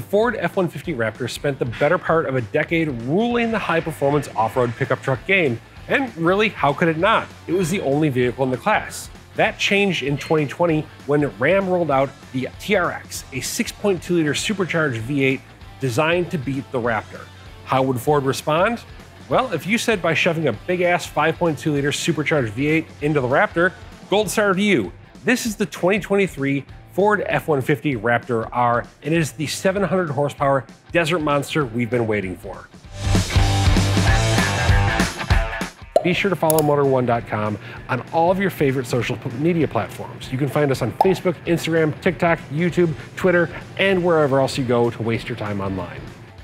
Ford F 150 Raptor spent the better part of a decade ruling the high performance off road pickup truck game. And really, how could it not? It was the only vehicle in the class. That changed in 2020 when Ram rolled out the TRX, a 6.2 liter supercharged V8 designed to beat the Raptor. How would Ford respond? Well, if you said by shoving a big ass 5.2 liter supercharged V8 into the Raptor, gold star to you. This is the 2023 Ford F 150 Raptor R, and it is the 700 horsepower desert monster we've been waiting for. Be sure to follow Motor1.com on all of your favorite social media platforms. You can find us on Facebook, Instagram, TikTok, YouTube, Twitter, and wherever else you go to waste your time online.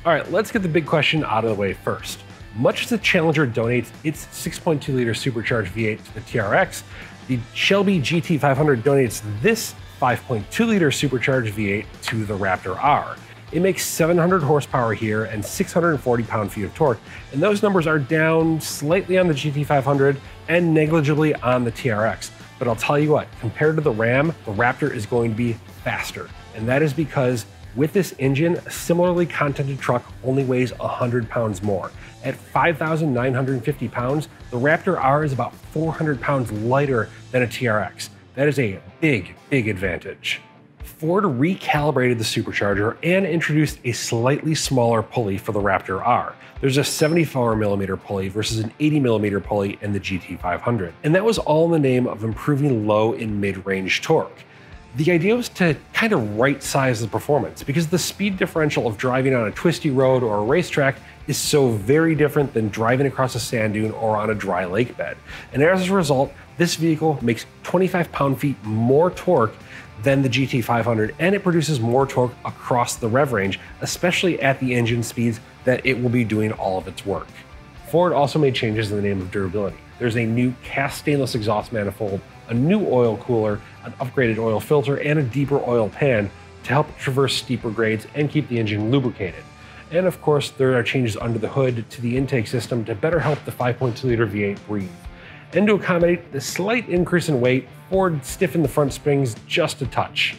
All right, let's get the big question out of the way first. Much as the Challenger donates its 6.2 liter supercharged V8 to the TRX, the Shelby GT500 donates this 5.2 liter supercharged V8 to the Raptor R. It makes 700 horsepower here and 640 pound feet of torque, and those numbers are down slightly on the GT500 and negligibly on the TRX. But I'll tell you what, compared to the Ram, the Raptor is going to be faster. And that is because with this engine, a similarly contented truck only weighs 100 pounds more. At 5,950 pounds, the Raptor R is about 400 pounds lighter than a TRX. That is a big, big advantage. Ford recalibrated the supercharger and introduced a slightly smaller pulley for the Raptor R. There's a 74 millimeter pulley versus an 80 millimeter pulley in the GT500. And that was all in the name of improving low and mid-range torque. The idea was to kind of right size the performance because the speed differential of driving on a twisty road or a racetrack is so very different than driving across a sand dune or on a dry lake bed. And as a result, this vehicle makes 25 pound feet more torque than the GT500, and it produces more torque across the rev range, especially at the engine speeds that it will be doing all of its work. Ford also made changes in the name of durability. There's a new cast stainless exhaust manifold, a new oil cooler, an upgraded oil filter, and a deeper oil pan to help traverse steeper grades and keep the engine lubricated. And of course, there are changes under the hood to the intake system to better help the 5.2 liter V8 breathe. And to accommodate the slight increase in weight, Ford stiffened the front springs just a touch.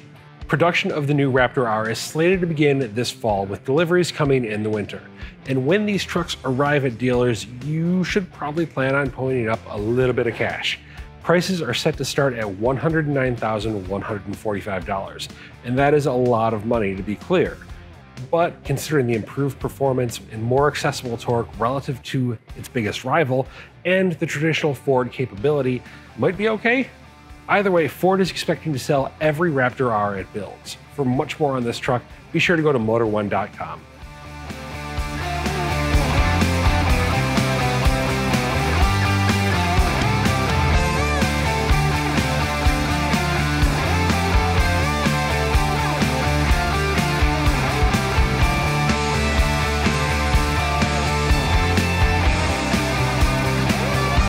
Production of the new Raptor R is slated to begin this fall with deliveries coming in the winter. And when these trucks arrive at dealers, you should probably plan on ponying up a little bit of cash. Prices are set to start at $109,145, and that is a lot of money to be clear but considering the improved performance and more accessible torque relative to its biggest rival and the traditional Ford capability, might be okay. Either way, Ford is expecting to sell every Raptor R it builds. For much more on this truck, be sure to go to Motor1.com.